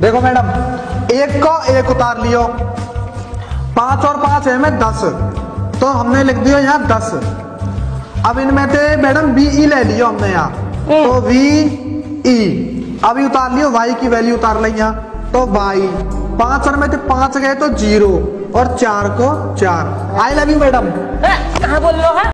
देखो मैडम, एक को एक उतार लियो। पाँच और पाँच है में दस। तो हमने लिख दिया यहाँ दस। अब इनमें से मैडम बी ई e ले लियो हमने यहाँ। तो वी ई e। अभी उतार लियो वाई की वैल्यू उतार ली यहाँ। तो वाई पाँच और में से पाँच गए तो ज़ीरो और चार को चार। आई लव यू मैडम कहा बोल रहे हो